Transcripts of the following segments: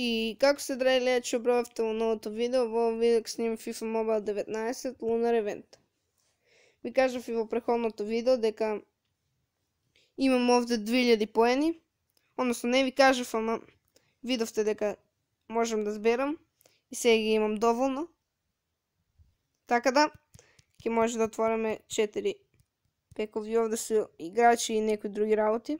И како се дрели че обравте во новото видео, во видео ќе снимам FIFA Mobile 19 Lunar Event. Ви кажав и во преходното видео дека имам овде 2000 поени, односно не ви кажав, ама видовте дека можам да зберам и сега ги имам доволно. Така да, ќе може да отвориме 4 пекови овде се играчи и некои други работи.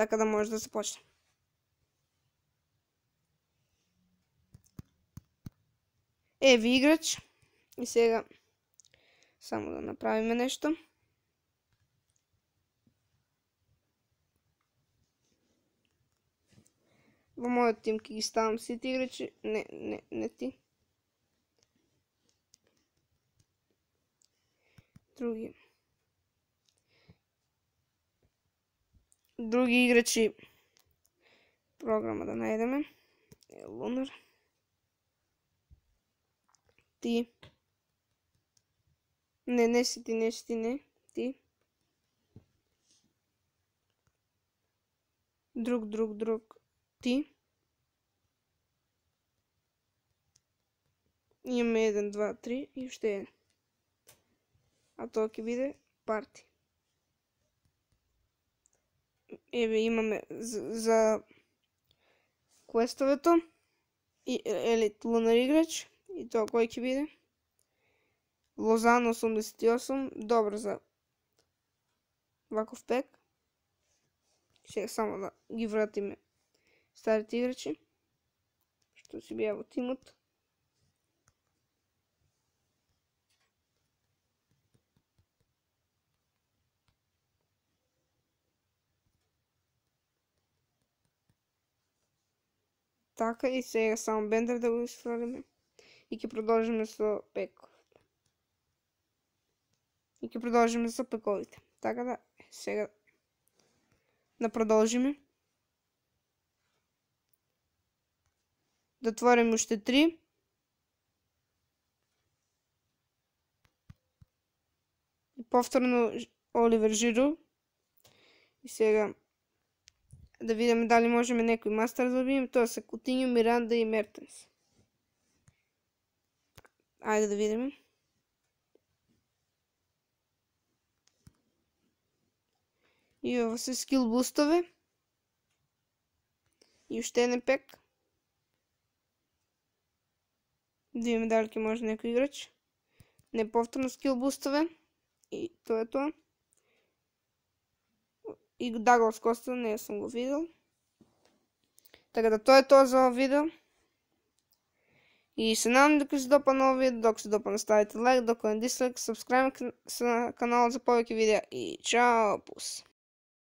Така да може да започне. Еви играч. И сега само да направиме нещо. Во мојот тим ќе ги ставам сите играчи. Не, не, не ти. Други. Други играчи програма да најдеме. Е. Ти. Не, не си ти, не си ти, не. Ти. Друг, друг, друг. Ти. Имаме 1, 2, 3 и уште е. А тоа ќе биде парти. Еве имаме за, за квестовето. И елит лунар играч. И тоа кој ќе биде? Лозан 88 добро за ваков пек. Сега само да ги вратиме старите играчи што си бија во тимот Така и сега само бендер да го изфрлиме. И ќе продолжиме со пековите. И ќе продолжиме со пековите. Така да, сега да продолжиме. Да уште три. И повторно Оливер Жиру. И сега да видиме дали можеме некој мастер да добиеме. Тоа се Кутинјо, Миранда и Мертенс. Ајде да видиме. И ова се скил бустове. И уште еден пек. Да видиме дали може некој играч. Не повторно скил бустове. И тоа е тоа. И да го скоста, не съм го видел. Така да, тоа е тоа за видео. И се надам дека се допадна ова видео, докато се допадна ставите лайк, докато не дислайк, сабскрайб на каналот за повеќе видеа и чао, пус!